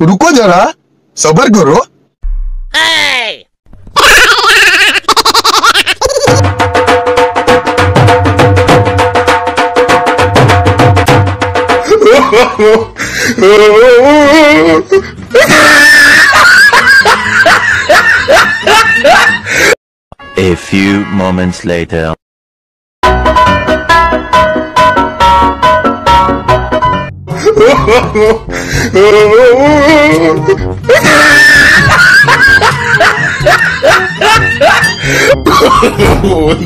रुको जरा सबर करो hey! A few moments later. oh,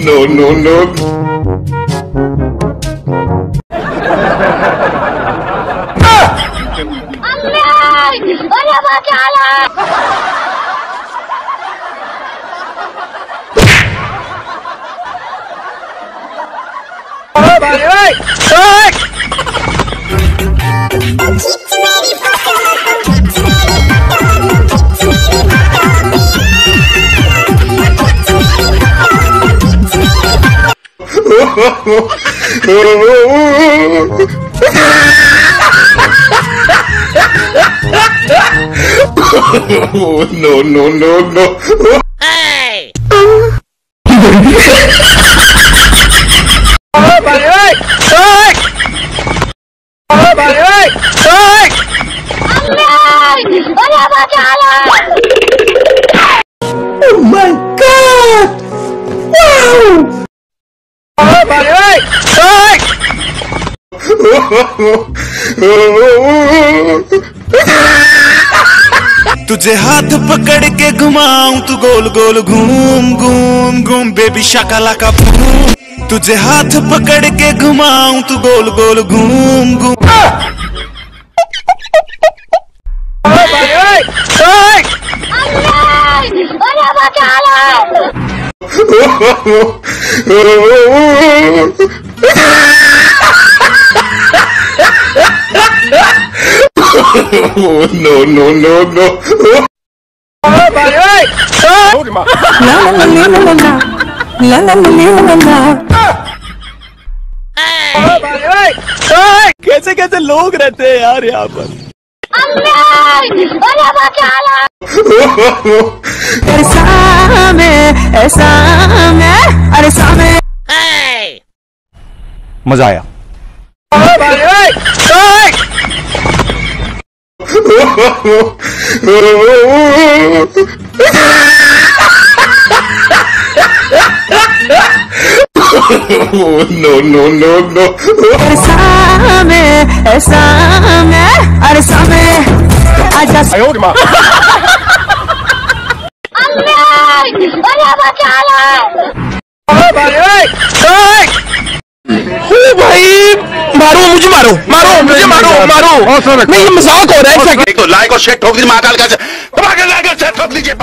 no, no, no. Allah! Allah Ta'ala! bạn ơi! Ơi! no, no, no, no. तुझे हाथ पकड़ के घुमाऊं तू गोल गोल घूम घूम घूम बेबी शाकाला का तुझे हाथ पकड़ के घुमाऊं तू गोल गोल घूम घूम। No, no, no, no. कैसे कैसे लोग रहते हैं यार यहाँ पर Wala ba kala? मज़ा आया no, no, no, no. Wala ba kala? मारो मुझे मारो मारो मुझे मारो मारो। नहीं ये मज़ाक हो रहा है तो लाइक और शेयर ठोक दीजिए महाकाल का ठोक दीजिए